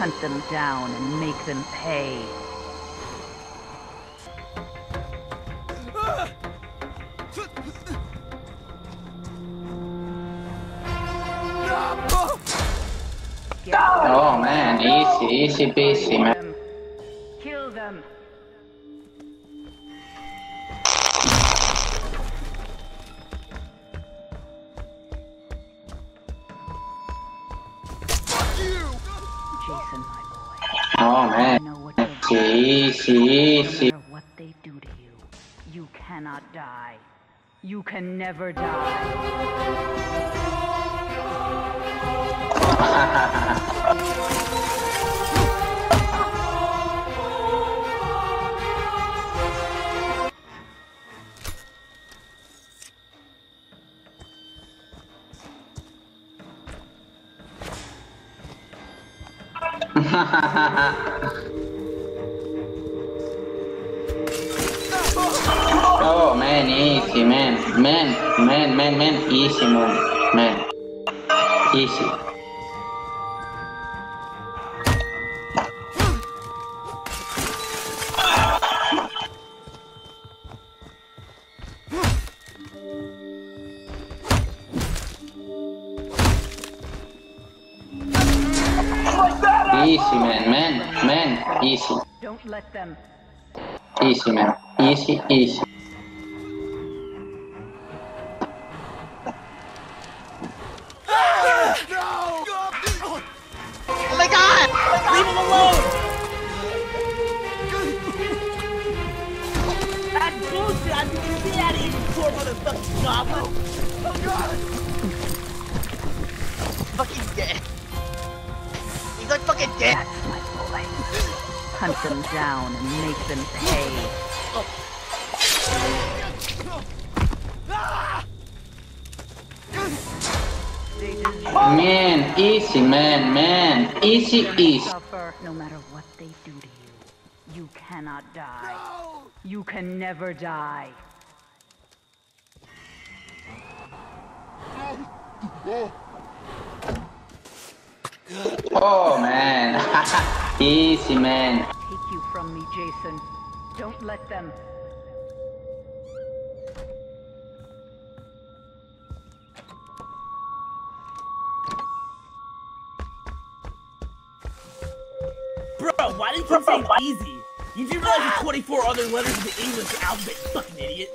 Hunt them down and make them pay. Oh man, easy, easy peasy, man. Easy, easy, No matter what they do to you, you cannot die. You can never die. man, easy man, man, man, man, man, easy man, man, easy. Easy man, man, man, easy, Don't let them. easy man, easy, easy. That's bullshit! I didn't see that even poor motherfucking goblin! Oh god! Fucking dead. He's like fucking dead! That's my boy. Hunt them down and make them pay. Man, easy man, man, easy, easy. no matter what they do to you. You cannot die. You can never die. Oh man, easy man. Take you from me, Jason. Don't let them. Bro, why did you say easy? You realize there's 24 other letters in the English alphabet, you fucking idiot!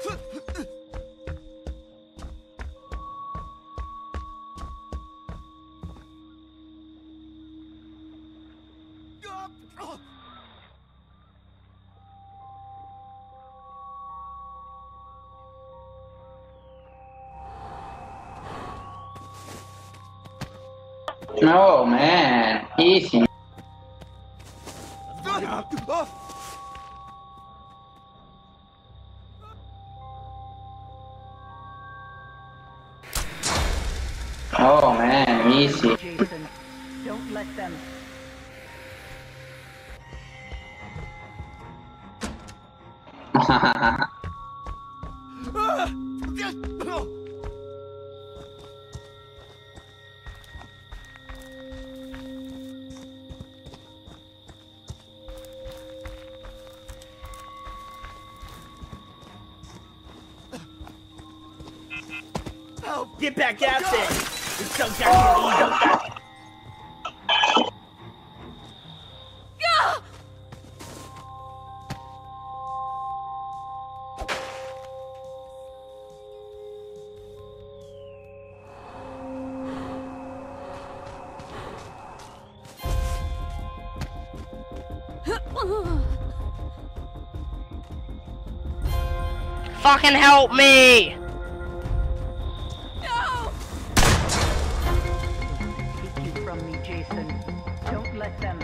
Oh man, easy. easy. Don't let them. Get back out there! It's so goddamn easy. Fucking help me! From me, Jason. Don't let them.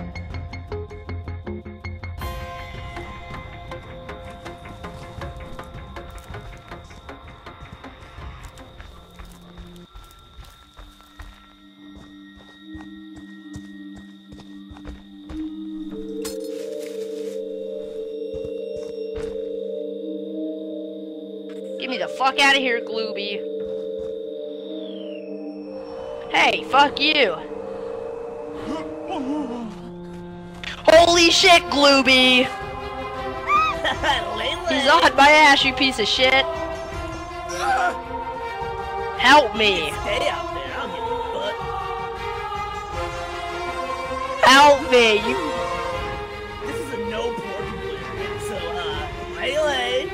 Get me the fuck out of here, Glooby. Hey, fuck you. Holy shit, Glooby! He's on my ass, you piece of shit. Help me! Stay out there, I don't give a fuck. Help me! You This is a no player, so, uh, Lele!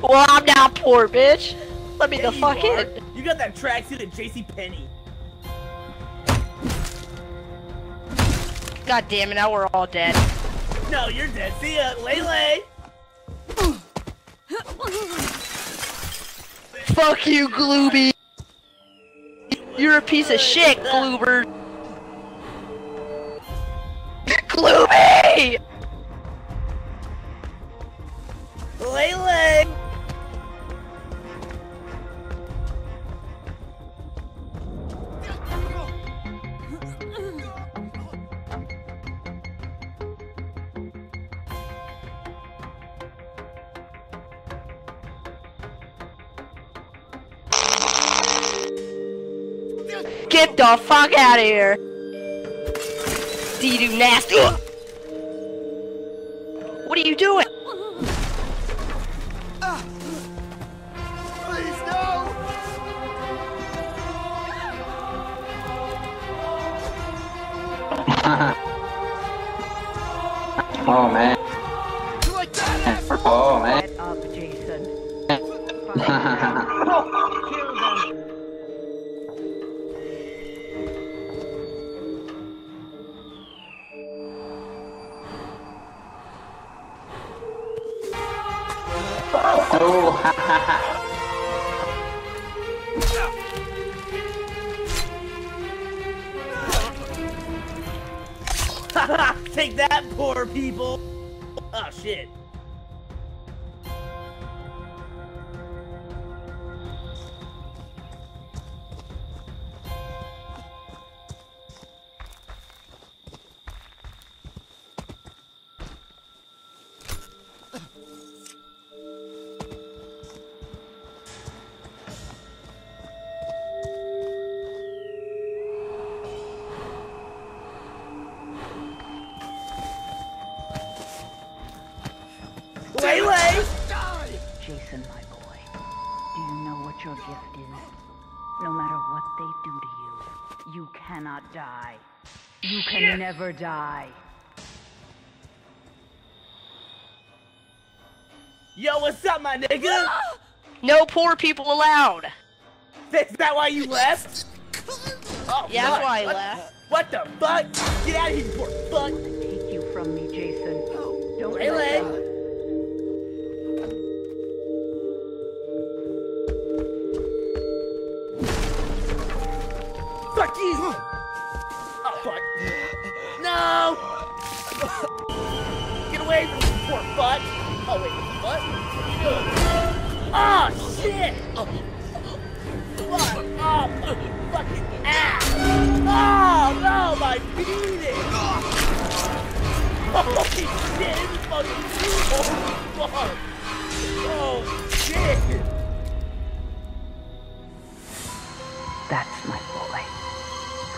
Well, I'm not poor, bitch. Let me Yeah, the fuck in. You got that tracksuit at JC God damn it, now we're all dead. No, you're dead. See ya, Lele! Fuck you, Glooby. You're a piece of shit, Gloober. Glooby! Lele! Get the fuck out of here. Dee-doo nasty. What are you doing? Please, no! Oh man. Like that? Oh man. Poor people! Oh, shit. What your gift is? No matter what they do to you, you cannot die. You can never die. Yo, what's up, my nigga? No poor people allowed. Is that why you left? Oh, Yeah, that's why I What- left. What the fuck? Get out of here, you poor fuck! Take you from me, Jason. Oh, Don't let Lele! Fuck you! Oh, fuck. No! Get away from me, poor butt! Oh, wait, what? Oh, shit! Oh, fuck off! Fucking ass! Oh, no, my penis! Holy shit,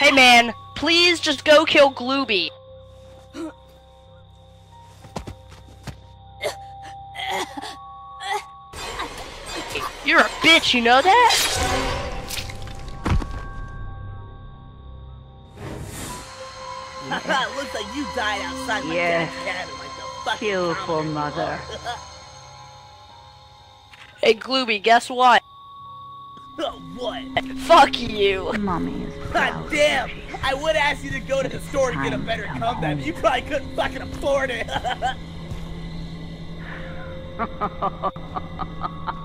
Hey man, please just go kill Glooby. You're a bitch, you know that? Looks like you died outside my Yes. dad's cabin like the fucking Kill for common mother. Hey Glooby, guess what? What? Fuck you. Mommy is God damn! I would ask you to go to the store to get a better comeback. home. You probably couldn't fucking afford it.